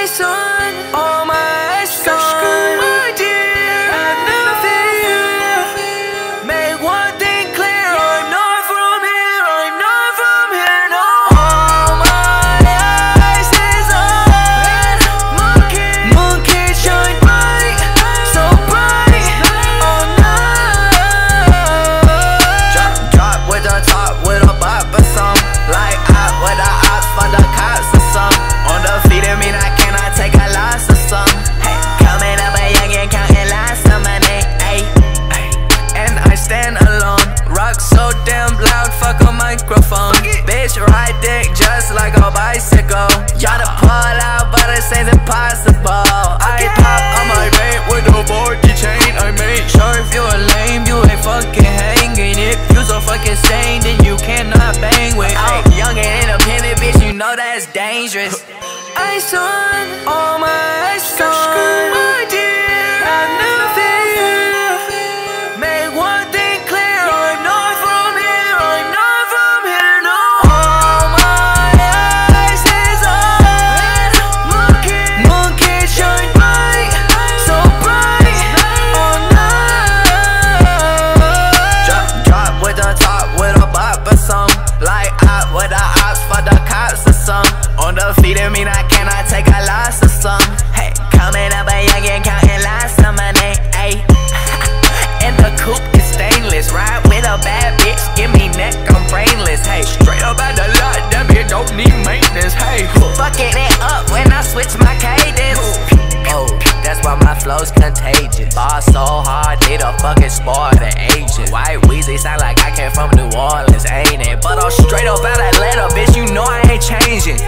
Ice stand alone. Rock so damn loud, fuck a microphone. Bitch ride dick just like a bicycle. Try to pull out but it seems impossible. I pop on my vape with a Borky chain. I make sure if you a lame, you ain't fucking hanging. If you so fucking sane, then you cannot bang with. Oh. Ay, Young and independent, bitch, you know that's dangerous. Ice on, coupe is stainless Ride with a bad bitch, give me neck, I'm brainless Hey, straight up at the lot, that bitch don't need maintenance Hey, fucking it up when I switch my cadence Oh, that's why my flow's contagious. Bar so hard, need a fucking Spartan agent. White Weezy sound like I came from New Orleans, ain't it? But I'm straight up out Atlanta, bitch, you know I ain't changing.